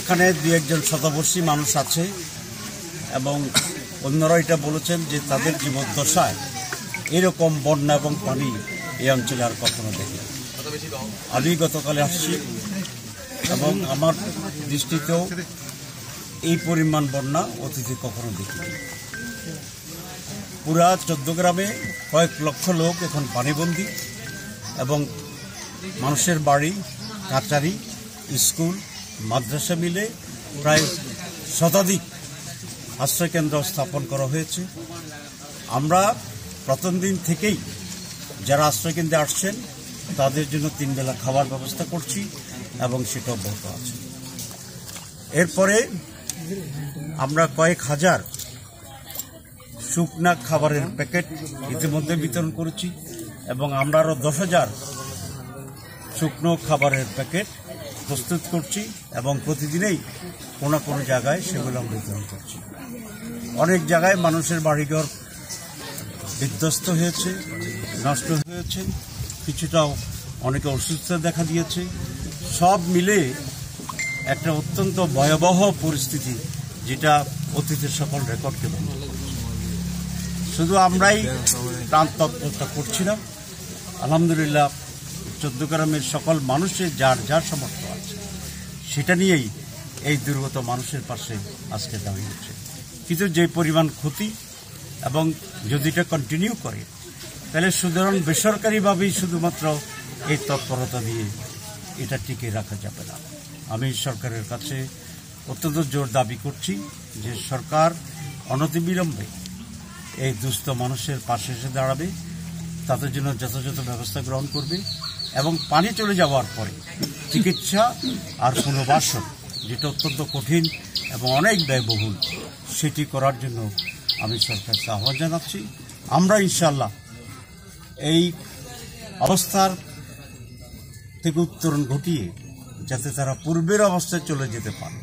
এখানে দু একজন শতবর্ষী মানুষ আছে এবং অন্যরা এটা বলেছেন যে তাদের জীবদ্দশায় এরকম বন্যা এবং পানি এই অঞ্চলে আর কখনো দেখি আমি গতকালে আসছি এবং আমার দৃষ্টিতেও এই পরিমাণ বন্যা অতীতে কখনো দেখিনি। পুরা চোদ্দ গ্রামে কয়েক লক্ষ লোক এখন পানিবন্দী এবং মানুষের বাড়ি, কাচারি, স্কুল মাদ্রাসা মিলে প্রায় শতাধিক আশ্রয়কেন্দ্র স্থাপন করা হয়েছে। আমরা প্রথম দিন থেকেই যারা আশ্রয়কেন্দ্রে আসছেন, তাদের জন্য তিন বেলা খাবার ব্যবস্থা করছি এবং সেটা অব্যাহত আছে। এরপরে আমরা কয়েক হাজার শুকনা খাবারের প্যাকেট ইতিমধ্যে বিতরণ করেছি এবং আমরা আরও দশ হাজার শুকনো খাবারের প্যাকেট প্রস্তুত করছি এবং প্রতিদিনেই কোনো কোনো জায়গায় সেগুলো আমরা বিতরণ করছি। অনেক জায়গায় মানুষের বাড়িঘর বিধ্বস্ত হয়েছে, নষ্ট হয়েছে কিছুটা অনেকে অসুস্থতা দেখা দিয়েছে। সব মিলে একটা অত্যন্ত ভয়াবহ পরিস্থিতি যেটা অতীতের সকল রেকর্ডকে ভঙ্গ শুধু আমরাই প্রাণ তৎপরতা করছি না, আলহামদুলিল্লাহ চোদ্দ গ্রামের সকল মানুষের যার যার সামর্থ্য আছে, সেটা নিয়েই এই দুর্গত মানুষের পাশে আজকে দাঁড়িয়েছে কিন্তু যে পরিমাণ ক্ষতি এবং যদি এটা কন্টিনিউ করে, তাহলে সুতরাং বেসরকারিভাবেই শুধুমাত্র এই তৎপরতা দিয়ে এটা টিকে রাখা যাবে না। আমি সরকারের কাছে অত্যন্ত জোর দাবি করছি যে সরকার অনতিবিলম্বে এই দুস্থ মানুষের পাশে এসে দাঁড়াবে, তাদের জন্য যথাযথ ব্যবস্থা গ্রহণ করবে এবং পানি চলে যাওয়ার পরে চিকিৎসা আর পুনর্বাসন, যেটা অত্যন্ত কঠিন এবং অনেক ব্যয়বহুল, সেটি করার জন্য আমি সরকারকে আহ্বান জানাচ্ছি। আমরা ইনশাল্লাহ এই অবস্থার থেকে উত্তরণ ঘটিয়ে যাতে তারা পূর্বের অবস্থায় চলে যেতে পারে।